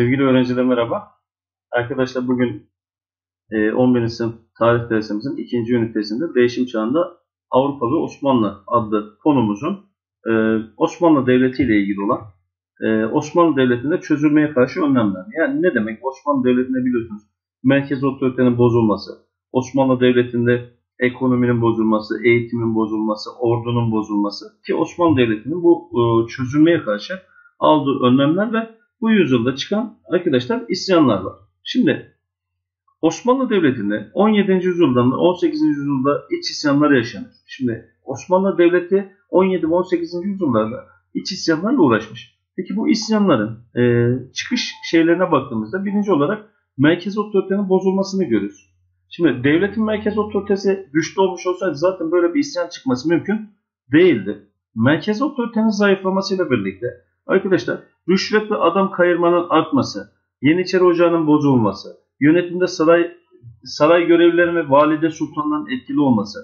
Sevgili öğrenciler merhaba. Arkadaşlar bugün e, 11. sınıf tarih dersimizin ikinci ünitesinde değişim çağında Avrupa ve Osmanlı adlı konumuzun e, Osmanlı Devleti ile ilgili olan e, Osmanlı Devleti'nde çözülmeye karşı önlemler. Yani ne demek? Osmanlı Devleti'nde biliyorsunuz merkez otoritenin bozulması, Osmanlı Devleti'nde ekonominin bozulması, eğitimin bozulması, ordunun bozulması ki Osmanlı Devleti'nin bu e, çözülmeye karşı aldığı önlemler ve bu yüzyılda çıkan arkadaşlar isyanlar var. Şimdi Osmanlı Devleti'nde 17. yüzyıldan 18. yüzyılda iç isyanlar yaşanır. Şimdi Osmanlı Devleti 17 ve 18. yüzyıllarda iç isyanlarla uğraşmış. Peki bu isyanların e, çıkış şeylerine baktığımızda birinci olarak merkez otoritenin bozulmasını görürüz. Şimdi devletin merkez otoritesi güçlü olmuş olsaydı zaten böyle bir isyan çıkması mümkün değildi. Merkez otoritenin zayıflamasıyla birlikte arkadaşlar rüşvet ve adam kayırmanın artması, Yeniçeri Ocağı'nın bozulması, yönetimde saray saray görevlileri ve valide sultanların etkili olması,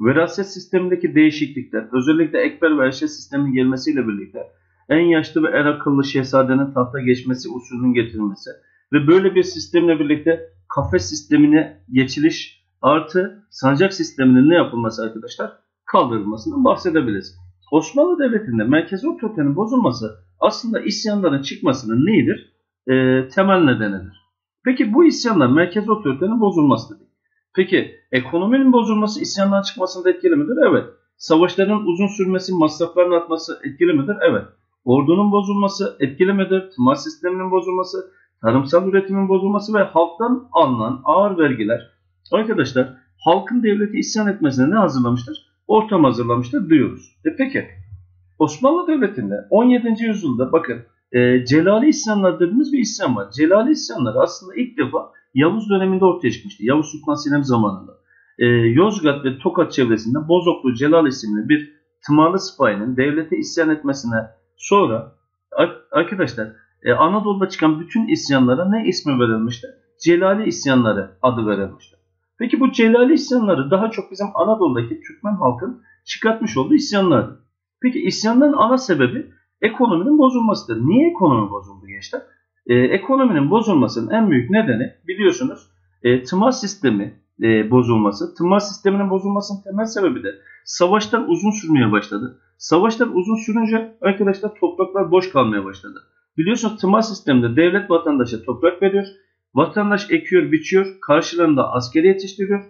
veraset sistemindeki değişiklikler, özellikle ekber ve eşe sistemin gelmesiyle birlikte en yaşlı ve en akıllı şehzadenin tahta geçmesi usulünün getirilmesi ve böyle bir sistemle birlikte kafes sistemine geçiliş artı sancak sisteminin ne yapılması arkadaşlar? Kaldırılmasından bahsedebiliriz. Osmanlı Devleti'nde merkezi otoritenin bozulması aslında isyanların çıkmasının neyidir? E, temel nedenidir. Peki bu isyanlar merkezi otoritenin bozulması dedik. Peki ekonominin bozulması isyanların çıkmasında etkili midir? Evet. Savaşların uzun sürmesi, masrafların artması etkili midir? Evet. Ordunun bozulması etkili midir? Tımar sisteminin bozulması, tarımsal üretimin bozulması ve halktan alınan ağır vergiler. Arkadaşlar halkın devleti isyan etmesine ne hazırlamıştır? Ortam hazırlamıştır diyoruz. E peki Osmanlı Devleti'nde 17. yüzyılda bakın e, Celali isyanlar dediğimiz bir isyan var. Celali isyanları aslında ilk defa Yavuz döneminde ortaya çıkmıştı. Yavuz Sultan Selim zamanında. E, Yozgat ve Tokat çevresinde Bozoklu Celal isimli bir tımarlı sipahi'nin devlete isyan etmesine sonra arkadaşlar e, Anadolu'da çıkan bütün isyanlara ne ismi verilmişti? Celali isyanları adı verilmişti. Peki bu Celali isyanları daha çok bizim Anadolu'daki Türkmen halkın çıkartmış olduğu isyanlardı. Peki isyanların ana sebebi ekonominin bozulmasıdır. Niye ekonomi bozuldu gençler? Ee, ekonominin bozulmasının en büyük nedeni biliyorsunuz e, tımar sistemi e, bozulması. Tımar sisteminin bozulmasının temel sebebi de savaşlar uzun sürmeye başladı. Savaşlar uzun sürünce arkadaşlar topraklar boş kalmaya başladı. Biliyorsunuz tımar sisteminde devlet vatandaşa toprak veriyor. Vatandaş ekiyor, biçiyor. Karşılığında askeri yetiştiriyor.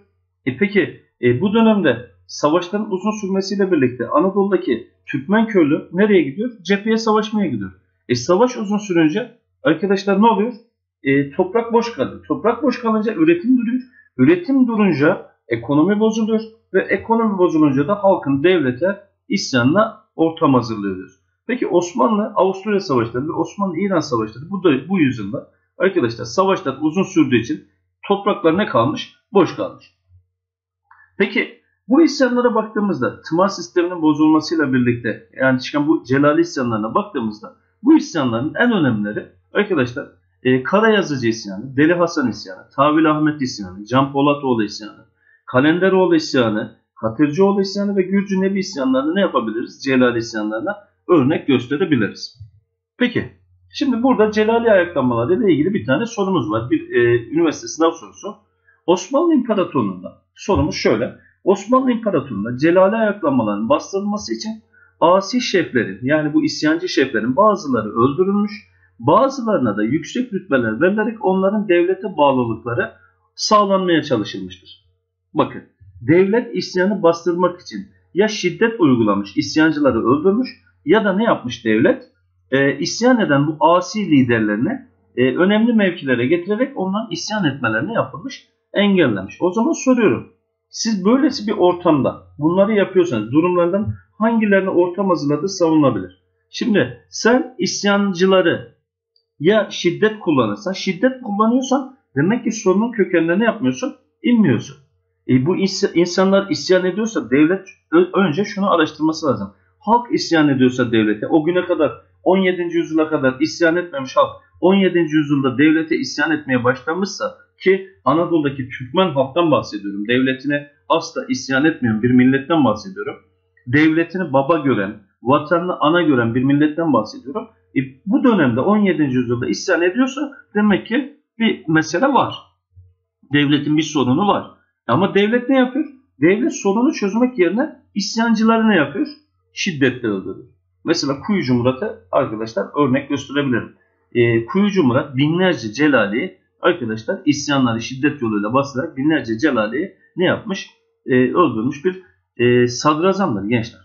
E peki e, bu dönemde savaşların uzun sürmesiyle birlikte Anadolu'daki Türkmen köylü nereye gidiyor? Cepheye savaşmaya gidiyor. E savaş uzun sürünce arkadaşlar ne oluyor? E, toprak boş kalıyor. Toprak boş kalınca üretim duruyor. Üretim durunca ekonomi bozuluyor ve ekonomi bozulunca da halkın devlete isyanla ortam hazırlıyoruz. Peki Osmanlı Avusturya savaşları ve Osmanlı İran savaşları bu da bu yüzyılda arkadaşlar savaşlar uzun sürdüğü için topraklar ne kalmış? Boş kalmış. Peki bu isyanlara baktığımızda tımar sisteminin bozulmasıyla birlikte yani çıkan bu celali isyanlarına baktığımızda bu isyanların en önemlileri arkadaşlar e, Kara Yazıcı isyanı, Deli Hasan isyanı, Tavil Ahmet isyanı, Can Polatoğlu isyanı, Kalenderoğlu isyanı, Hatırcıoğlu isyanı ve Gürcü Nebi isyanlarını ne yapabiliriz? Celali isyanlarına örnek gösterebiliriz. Peki şimdi burada Celali ayaklanmaları ile ilgili bir tane sorumuz var. Bir e, üniversite sınav sorusu. Osmanlı İmparatorluğu'nda sorumuz şöyle. Osmanlı İmparatorluğu'nda Celali ayaklanmaların bastırılması için asi şeflerin yani bu isyancı şeflerin bazıları öldürülmüş, bazılarına da yüksek rütbeler verilerek onların devlete bağlılıkları sağlanmaya çalışılmıştır. Bakın devlet isyanı bastırmak için ya şiddet uygulamış isyancıları öldürmüş ya da ne yapmış devlet? E, isyan eden bu asi liderlerini e, önemli mevkilere getirerek onların isyan etmelerini yapılmış, engellemiş. O zaman soruyorum siz böylesi bir ortamda bunları yapıyorsanız durumlardan hangilerine ortam hazırladığı savunulabilir. Şimdi sen isyancıları ya şiddet kullanırsan, şiddet kullanıyorsan demek ki sorunun kökenine ne yapmıyorsun? İnmiyorsun. E bu insanlar isyan ediyorsa devlet önce şunu araştırması lazım. Halk isyan ediyorsa devlete o güne kadar 17. yüzyıla kadar isyan etmemiş halk 17. yüzyılda devlete isyan etmeye başlamışsa ki Anadolu'daki Türkmen halktan bahsediyorum. Devletine asla isyan etmeyen bir milletten bahsediyorum. Devletini baba gören, vatanını ana gören bir milletten bahsediyorum. E, bu dönemde 17. yüzyılda isyan ediyorsa demek ki bir mesele var. Devletin bir sorunu var. Ama devlet ne yapıyor? Devlet sorunu çözmek yerine isyancıları ne yapıyor? Şiddetle öldürüyor. Mesela Kuyucu Murat'a arkadaşlar örnek gösterebilirim. E, Kuyucu Murat binlerce Celali'yi arkadaşlar isyanları şiddet yoluyla bastırarak binlerce Celali'yi ne yapmış? E, öldürmüş bir e, sadrazamdır gençler.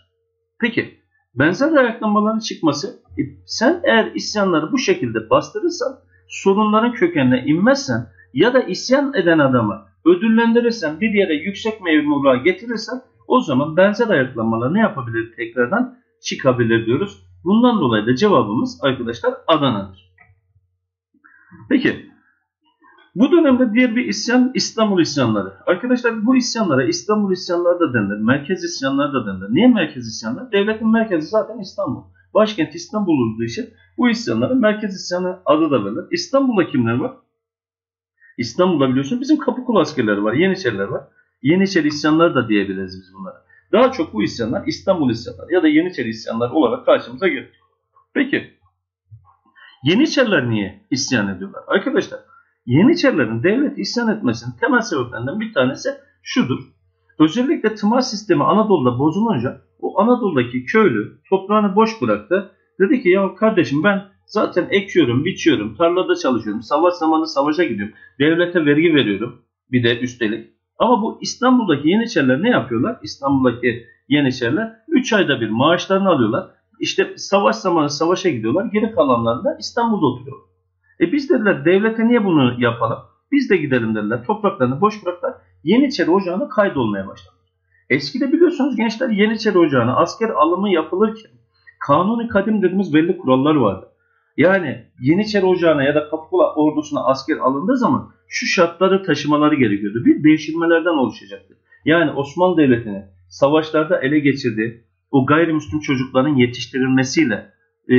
Peki benzer ayaklanmaların çıkması e, sen eğer isyanları bu şekilde bastırırsan sorunların kökenine inmezsen ya da isyan eden adamı ödüllendirirsen bir yere yüksek memurluğa getirirsen o zaman benzer ayaklanmalar ne yapabilir tekrardan çıkabilir diyoruz. Bundan dolayı da cevabımız arkadaşlar Adana'dır. Peki bu dönemde diğer bir isyan İstanbul isyanları. Arkadaşlar bu isyanlara İstanbul isyanları da denilir. Merkez isyanları da denilir. Niye merkez isyanları? Devletin merkezi zaten İstanbul. Başkent İstanbul olduğu için bu isyanlara merkez isyanı adı da verilir. İstanbul'da kimler var? İstanbul'da biliyorsun bizim Kapıkulu askerleri var, Yeniçeriler var. Yeniçeri isyanları da diyebiliriz biz bunlara. Daha çok bu isyanlar İstanbul isyanları ya da Yeniçeri isyanları olarak karşımıza geliyor. Peki Yeniçeriler niye isyan ediyorlar? Arkadaşlar Yeniçerilerin devlet isyan etmesinin temel sebeplerinden bir tanesi şudur. Özellikle tımar sistemi Anadolu'da bozulunca o Anadolu'daki köylü toprağını boş bıraktı. Dedi ki ya kardeşim ben zaten ekiyorum, biçiyorum, tarlada çalışıyorum, savaş zamanı savaşa gidiyorum, devlete vergi veriyorum bir de üstelik. Ama bu İstanbul'daki Yeniçeriler ne yapıyorlar? İstanbul'daki Yeniçeriler 3 ayda bir maaşlarını alıyorlar. İşte savaş zamanı savaşa gidiyorlar. Geri kalanlarında İstanbul'da oturuyorlar. E biz dediler devlete niye bunu yapalım? Biz de gidelim dediler. Topraklarını boş bıraktılar. Yeniçeri Ocağı'na kaydolmaya başladılar. Eskide biliyorsunuz gençler Yeniçeri Ocağı'na asker alımı yapılırken kanuni kadim dediğimiz belli kurallar vardı. Yani Yeniçeri Ocağı'na ya da Kapıkula ordusuna asker alındığı zaman şu şartları taşımaları gerekiyordu. Bir devşirmelerden oluşacaktı. Yani Osmanlı Devleti'ni savaşlarda ele geçirdiği o gayrimüslim çocukların yetiştirilmesiyle e,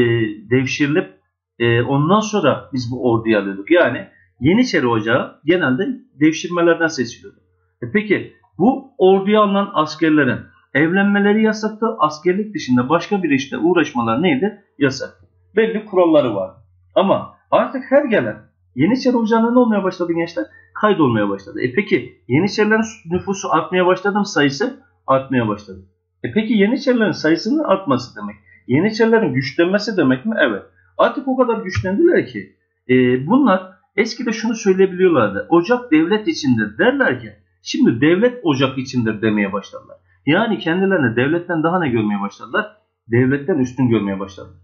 devşirilip e, ondan sonra biz bu orduyu alıyorduk. Yani Yeniçeri Ocağı genelde devşirmelerden seçiliyordu. E peki bu orduya alınan askerlerin evlenmeleri yasaktı. Askerlik dışında başka bir işte uğraşmalar neydi? Yasak. Belli kuralları var. Ama artık her gelen Yeniçeri Ocağı'nda ne olmaya başladı gençler? Kaydolmaya başladı. E peki Yeniçerilerin nüfusu artmaya başladı mı sayısı? Artmaya başladı. E peki Yeniçerilerin sayısının artması demek. Yeniçerilerin güçlenmesi demek mi? Evet. Artık o kadar güçlendiler ki e, bunlar eskide şunu söyleyebiliyorlardı. Ocak devlet içindir derlerken şimdi devlet ocak içindir demeye başladılar. Yani kendilerini devletten daha ne görmeye başladılar? Devletten üstün görmeye başladılar.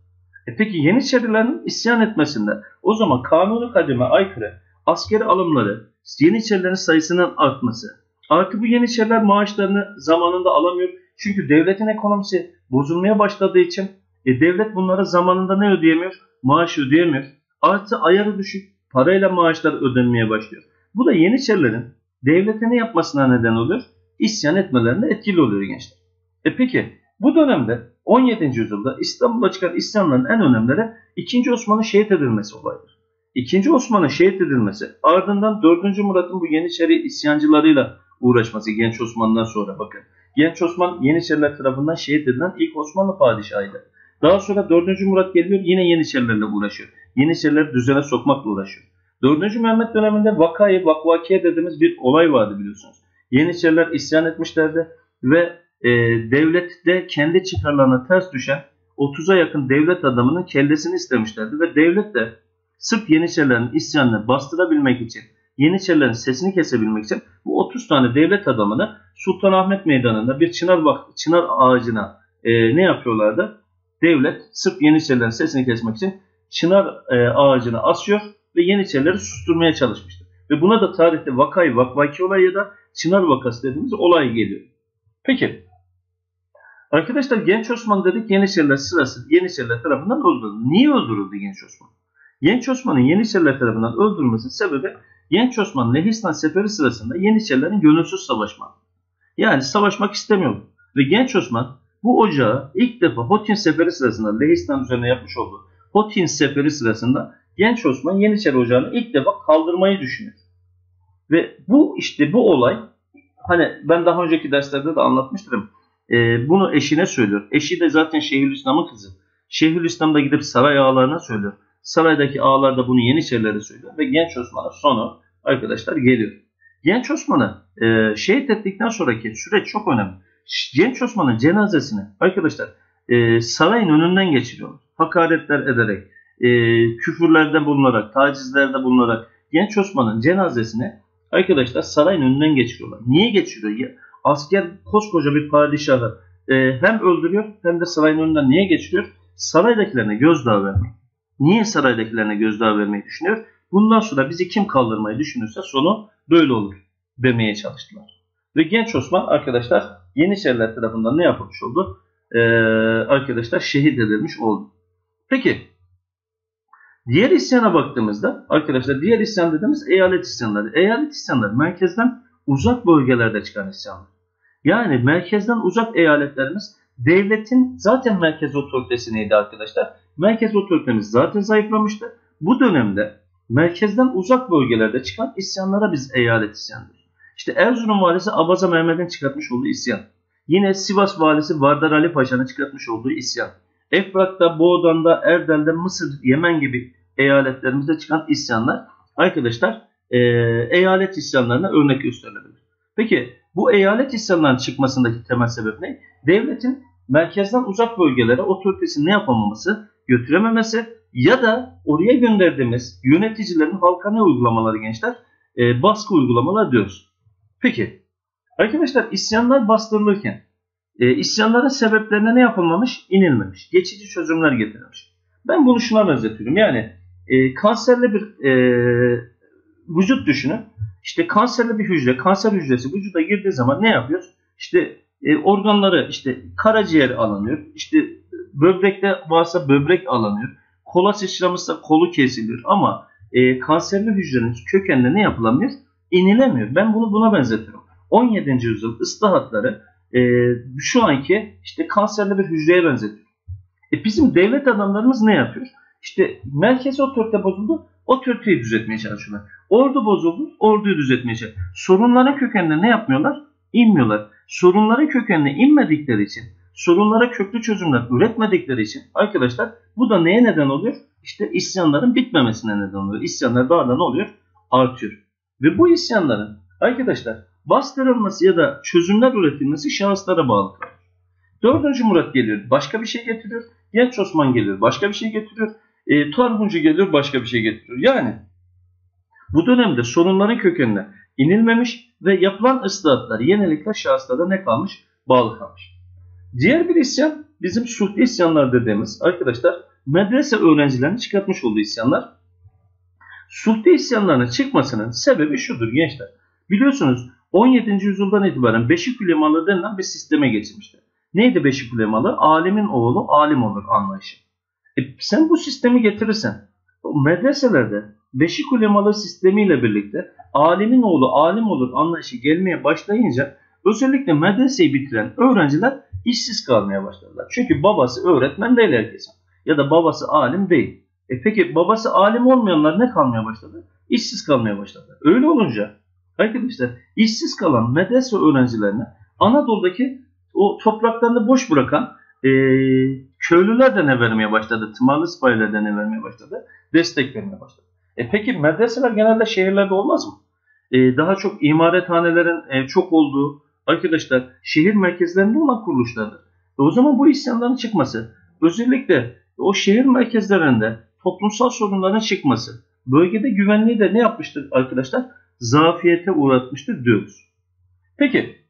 E peki Yeniçerilerin isyan etmesinde o zaman kanunu kademe aykırı askeri alımları, Yeniçerilerin sayısının artması. Artık bu Yeniçeriler maaşlarını zamanında alamıyor. Çünkü devletin ekonomisi bozulmaya başladığı için e, devlet bunlara zamanında ne ödeyemiyor? Maaş ödeyemiyor. Artı ayarı düşük. Parayla maaşlar ödenmeye başlıyor. Bu da Yeniçerilerin devlete ne yapmasına neden oluyor? İsyan etmelerine etkili oluyor gençler. E peki bu dönemde 17. yüzyılda İstanbul'a çıkan isyanların en önemlileri 2. Osman'ın şehit edilmesi olayıdır. 2. Osman'ın şehit edilmesi ardından 4. Murat'ın bu Yeniçeri isyancılarıyla uğraşması genç Osman'dan sonra bakın. Genç Osman Yeniçeriler tarafından şehit edilen ilk Osmanlı padişahıydı. Daha sonra 4. Murat geliyor yine Yeniçerilerle uğraşıyor. Yeniçerileri düzene sokmakla uğraşıyor. 4. Mehmet döneminde vakayı, vakvakiye dediğimiz bir olay vardı biliyorsunuz. Yeniçeriler isyan etmişlerdi ve e, devlette kendi çıkarlarına ters düşen 30'a yakın devlet adamının kellesini istemişlerdi ve devlet de sırf Yeniçerilerin isyanını bastırabilmek için, Yeniçerilerin sesini kesebilmek için bu 30 tane devlet adamını Sultanahmet Meydanı'nda bir çınar, çınar ağacına e, ne yapıyorlardı? Devlet sırf Yeniçerilerin sesini kesmek için çınar e, ağacını asıyor ve Yeniçerileri susturmaya çalışmıştır. Ve buna da tarihte vakayı, vakvaki olayı ya da çınar vakası dediğimiz olay geliyor. Peki arkadaşlar Genç Osman dedik Yeniçeriler sırası Yeniçeriler tarafından öldürüldü. Niye öldürüldü Genç Osman? Genç Osman'ın Yeniçeriler tarafından öldürülmesinin sebebi Genç Osman Lehistan seferi sırasında Yeniçerilerin gönülsüz savaşma. Yani savaşmak istemiyordu. Ve Genç Osman bu ocağı ilk defa Hotin Seferi sırasında Lehistan üzerine yapmış olduğu Hotin Seferi sırasında Genç Osman Yeniçeri Ocağı'nı ilk defa kaldırmayı düşünüyor. Ve bu işte bu olay hani ben daha önceki derslerde de anlatmıştım. E, bunu eşine söylüyor. Eşi de zaten Şeyhülislam'ın kızı. Şeyhülislam da gidip saray ağalarına söylüyor. Saraydaki ağalar da bunu Yeniçerilere söylüyor ve Genç Osman'a sonu arkadaşlar geliyor. Genç Osman'ı e, şehit ettikten sonraki süreç çok önemli. Genç Osman'ın cenazesini arkadaşlar e, sarayın önünden geçiriyorlar. Hakaretler ederek, e, küfürlerde bulunarak, tacizlerde bulunarak Genç Osman'ın cenazesini arkadaşlar sarayın önünden geçiriyorlar. Niye geçiriyor? Ya, asker koskoca bir padişahı e, hem öldürüyor hem de sarayın önünden niye geçiriyor? Saraydakilerine gözdağı vermek. Niye saraydakilerine gözdağı vermeyi düşünüyor? Bundan sonra bizi kim kaldırmayı düşünürse sonu böyle olur demeye çalıştılar. Ve genç Osman arkadaşlar Yeniçeriler tarafından ne yapılmış oldu? Ee, arkadaşlar şehit edilmiş oldu. Peki diğer isyana baktığımızda arkadaşlar diğer isyan dediğimiz eyalet isyanları. Eyalet isyanları merkezden uzak bölgelerde çıkan isyanlar. Yani merkezden uzak eyaletlerimiz devletin zaten merkez otoritesi neydi arkadaşlar? Merkez otoritemiz zaten zayıflamıştı. Bu dönemde merkezden uzak bölgelerde çıkan isyanlara biz eyalet isyanı. İşte Erzurum valisi Abaza Mehmet'in çıkartmış olduğu isyan. Yine Sivas valisi Vardar Ali Paşa'nın çıkartmış olduğu isyan. Efrak'ta, Boğdan'da, Erdal'de, Mısır, Yemen gibi eyaletlerimizde çıkan isyanlar arkadaşlar e, eyalet isyanlarına örnek gösterilebilir. Peki bu eyalet isyanlarının çıkmasındaki temel sebep ne? Devletin merkezden uzak bölgelere otoritesini ne yapamaması, götürememesi ya da oraya gönderdiğimiz yöneticilerin halka ne uygulamaları gençler? E, baskı uygulamalar diyoruz. Peki arkadaşlar isyanlar bastırılırken e, isyanların sebeplerine ne yapılmamış? İnilmemiş. Geçici çözümler getirilmiş. Ben bunu şuna benzetiyorum. Yani e, kanserli bir e, vücut düşünün. İşte kanserli bir hücre, kanser hücresi vücuda girdiği zaman ne yapıyoruz? İşte e, organları, işte karaciğer alınıyor. İşte böbrekte varsa böbrek alınıyor. Kola sıçramışsa kolu kesiliyor. Ama e, kanserli hücrenin kökenine ne yapılamıyor? İnilemiyor. Ben bunu buna benzetiyorum. 17. yüzyıl ıslahatları e, şu anki işte kanserli bir hücreye benzetiyor. E, bizim devlet adamlarımız ne yapıyor? İşte merkezi otorite bozuldu, otoriteyi düzeltmeye çalışıyorlar. Ordu bozuldu, orduyu düzeltmeye çalışıyorlar. Sorunların kökenine ne yapmıyorlar? İnmiyorlar. Sorunların kökenine inmedikleri için, sorunlara köklü çözümler üretmedikleri için arkadaşlar bu da neye neden oluyor? İşte isyanların bitmemesine neden oluyor. İsyanlar daha da ne oluyor? Artıyor. Ve bu isyanların arkadaşlar bastırılması ya da çözümler üretilmesi şahıslara bağlı kalıyor. Dördüncü Murat geliyor başka bir şey getiriyor. Genç Osman geliyor başka bir şey getiriyor. E, Tarhuncu geliyor başka bir şey getiriyor. Yani bu dönemde sorunların kökenine inilmemiş ve yapılan ıslahatlar, yenilikler şahıslara ne kalmış? Bağlı kalmış. Diğer bir isyan bizim suhti isyanlar dediğimiz arkadaşlar medrese öğrencilerini çıkartmış olduğu isyanlar. Suhti isyanlarının çıkmasının sebebi şudur gençler. Biliyorsunuz 17. yüzyıldan itibaren Beşik ulemalı denilen bir sisteme geçilmiştir. Neydi Beşik ulemalı? Alimin oğlu alim olur anlayışı. E, sen bu sistemi getirirsen medreselerde Beşik ulemalı sistemiyle birlikte alimin oğlu alim olur anlayışı gelmeye başlayınca özellikle medreseyi bitiren öğrenciler işsiz kalmaya başladılar. Çünkü babası öğretmen değil herkesin. Ya da babası alim değil. E peki babası alim olmayanlar ne kalmaya başladı? İşsiz kalmaya başladı. Öyle olunca arkadaşlar işsiz kalan medrese öğrencilerine Anadolu'daki o topraklarını boş bırakan e, köylüler de ne vermeye başladı? Tımarlı sipahiler de ne vermeye başladı? Destek vermeye başladı. E peki medreseler genelde şehirlerde olmaz mı? E, daha çok imarethanelerin e, çok olduğu arkadaşlar şehir merkezlerinde olan kuruluşlardır. E, o zaman bu isyanların çıkması özellikle o şehir merkezlerinde toplumsal sorunların çıkması bölgede güvenliği de ne yapmıştır arkadaşlar? Zafiyete uğratmıştır diyoruz. Peki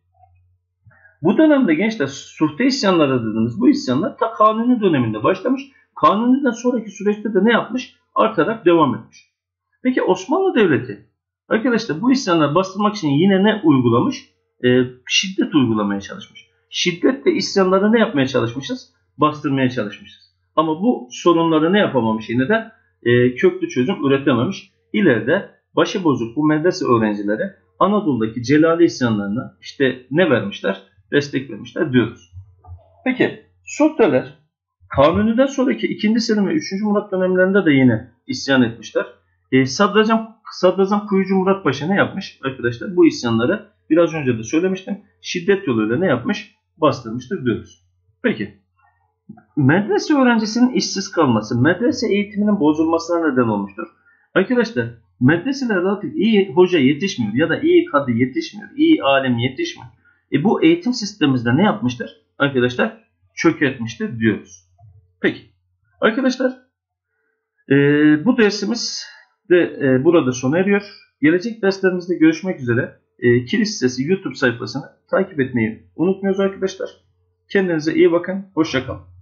bu dönemde gençler suhte isyanları dediğimiz bu isyanlar ta kanuni döneminde başlamış. Kanuni'den sonraki süreçte de ne yapmış? Artarak devam etmiş. Peki Osmanlı Devleti arkadaşlar bu isyanları bastırmak için yine ne uygulamış? Ee, şiddet uygulamaya çalışmış. Şiddetle isyanları ne yapmaya çalışmışız? Bastırmaya çalışmışız. Ama bu sorunları ne yapamamış yine de e, köklü çözüm üretememiş. İleride başı bozuk bu medrese öğrencileri Anadolu'daki Celali isyanlarına işte ne vermişler? Destek vermişler diyoruz. Peki Sulteler Kanuni'den sonraki 2. Selim ve 3. Murat dönemlerinde de yine isyan etmişler. E, Sadrazam, Sadrazam Kuyucu Murat Paşa ne yapmış arkadaşlar? Bu isyanları biraz önce de söylemiştim. Şiddet yoluyla ne yapmış? Bastırmıştır diyoruz. Peki. Medrese öğrencisinin işsiz kalması, medrese eğitiminin bozulmasına neden olmuştur. Arkadaşlar medreselerde artık iyi hoca yetişmiyor ya da iyi kadı yetişmiyor, iyi alim yetişmiyor. E bu eğitim sistemimizde ne yapmıştır? Arkadaşlar çökertmiştir diyoruz. Peki. Arkadaşlar e, bu dersimiz de e, burada sona eriyor. Gelecek derslerimizde görüşmek üzere. E, Kilis Sesi YouTube sayfasını takip etmeyi unutmuyoruz arkadaşlar. Kendinize iyi bakın. Hoşçakalın.